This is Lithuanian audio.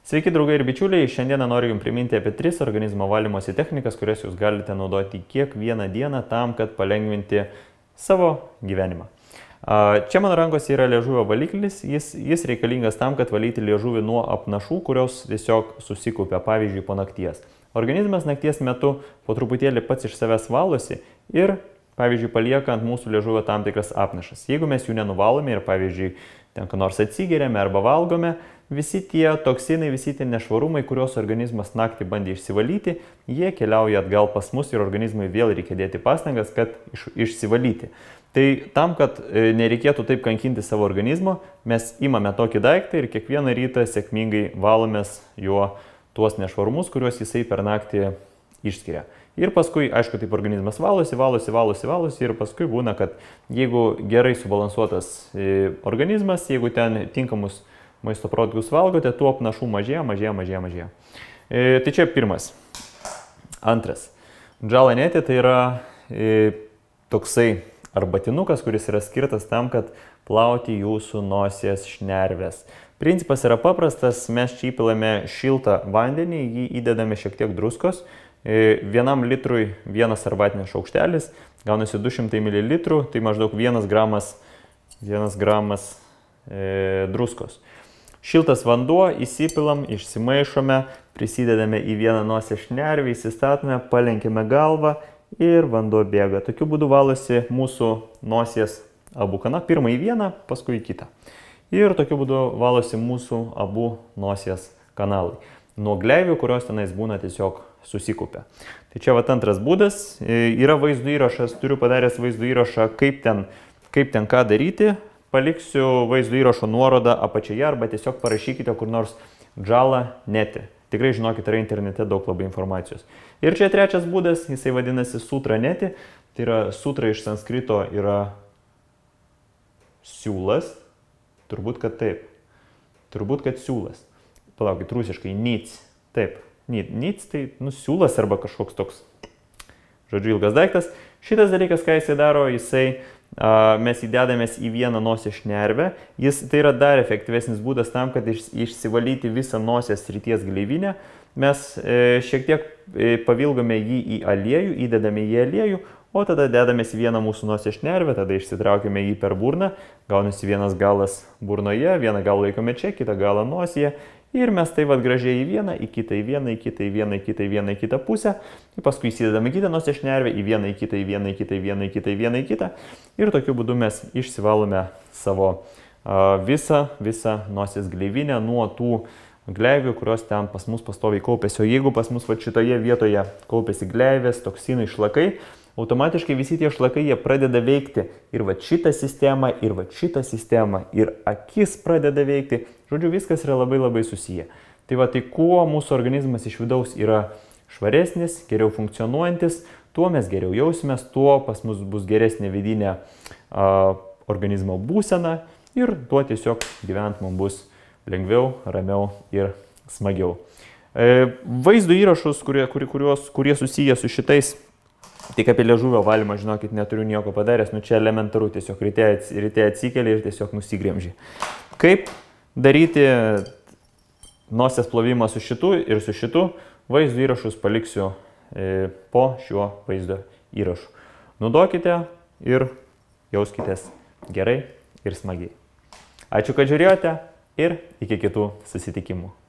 Sveiki draugai ir bičiuliai, šiandieną noriu Jums priminti apie tris organizmo valymosi technikas, kurias Jūs galite naudoti kiekvieną dieną tam, kad palengvinti savo gyvenimą. Čia mano rankose yra liežuvio valiklis, jis, jis reikalingas tam, kad valyti liežuvį nuo apnašų, kurios tiesiog susikaupia, pavyzdžiui, po nakties. Organizmas nakties metu po truputėlį pats iš savęs valosi ir, pavyzdžiui, palieka ant mūsų liežuvio tam tikras apnašas. Jeigu mes jų nenuvalome ir, pavyzdžiui, ten ką nors atsigeriame arba valgome, visi tie toksinai, visi tie nešvarumai, kuriuos organizmas naktį bandė išsivalyti, jie keliauja atgal pas mus ir organizmui vėl reikia dėti pastangas, kad iš, išsivalyti. Tai tam, kad e, nereikėtų taip kankinti savo organizmo, mes imame tokį daiktą ir kiekvieną rytą sėkmingai valomės juo tuos nešvarumus, kuriuos jisai per naktį išskiria. Ir paskui, aišku, taip organizmas valosi, valosi, valosi, valosi ir paskui būna, kad jeigu gerai subalansuotas e, organizmas, jeigu ten tinkamus maisto produktus valgote, tuo apnašų mažėja, mažėja, mažėja, mažėja. E, tai čia pirmas. Antras. Džalanėti tai yra e, toksai arbatinukas, kuris yra skirtas tam, kad plauti jūsų nosies šnervės. Principas yra paprastas, mes čia įpilame šiltą vandenį, jį įdedame šiek tiek druskos E, vienam litrui vienas arbatinės šaukštelis, gaunasi 200 ml, tai maždaug 1 gramas, 1 gramas e, druskos. Šiltas vanduo įsipilam, išsimaišome, prisidedame į vieną nosies šnervį, įsistatome, palenkime galvą ir vanduo bėga. Tokiu būdu valosi mūsų nosies abu kana, pirmą į vieną, paskui į kitą. Ir tokiu būdu valosi mūsų abu nosies kanalai. Nuo gleivių, kurios tenais būna tiesiog susikaupia. Tai čia va antras būdas, e, yra vaizdo įrašas, turiu padaręs vaizdo įrašą, kaip ten, kaip ten ką daryti, paliksiu vaizdo įrašo nuorodą apačioje arba tiesiog parašykite kur nors džalą netį. Tikrai žinokit, yra internete daug labai informacijos. Ir čia trečias būdas, jisai vadinasi sutra neti, tai yra sutra iš sanskrito yra siūlas, turbūt kad taip, turbūt kad siūlas. Palaukit, rusiškai nic, taip, Nic tai nusiūlas arba kažkoks toks, žodžiu, ilgas daiktas. Šitas dalykas, ką jisai daro, jisai, mes įdedamės į vieną nosies šnervę. Jis tai yra dar efektyvesnis būdas tam, kad iš, išsivalyti visą nosies ryties gleivinę. Mes e, šiek tiek e, pavilgome jį į aliejų, įdedame į aliejų, o tada dedamės į vieną mūsų nosies šnervę, tada išsitraukime jį per burną, gaunasi vienas galas burnoje, vieną galą laikome čia, kitą galą nosyje Ir mes tai vad gražiai į vieną, į kitą, į vieną, į kitą, į vieną, į kitą, į vieną, į kitą pusę. Ir paskui įsidedame kitą nosies šnervę, į vieną, į kitą, į vieną, į kitą, į vieną, į kitą, į vieną, į kitą. Ir tokiu būdu mes išsivalome savo uh, visą, visą nosies gleivinę nuo tų gleivių, kurios ten pas mus pastoviai kaupėsi. O jeigu pas mus va šitoje vietoje kaupėsi gleivės, toksinai, šlakai, automatiškai visi tie šlakai jie pradeda veikti ir va šitą sistemą, ir va šitą sistemą, ir akis pradeda veikti. Žodžiu, viskas yra labai labai susiję. Tai va tai kuo mūsų organizmas iš vidaus yra švaresnis, geriau funkcionuojantis, tuo mes geriau jausimės, tuo pas mus bus geresnė vidinė a, organizmo būsena ir tuo tiesiog gyvent mums bus lengviau, ramiau ir smagiau. E, vaizdo įrašus, kurie, kuriuos, kurie susiję su šitais Tik apie liežuvio valymą, žinokit, neturiu nieko padaręs, nu čia elementaru, tiesiog ryte, ryte atsikeli ir tiesiog nusigrėmži. Kaip daryti nosies plovimą su šitu ir su šitu, vaizdo įrašus paliksiu e, po šiuo vaizdo įrašu. Naudokite ir jauskitės gerai ir smagiai. Ačiū, kad žiūrėjote ir iki kitų susitikimų.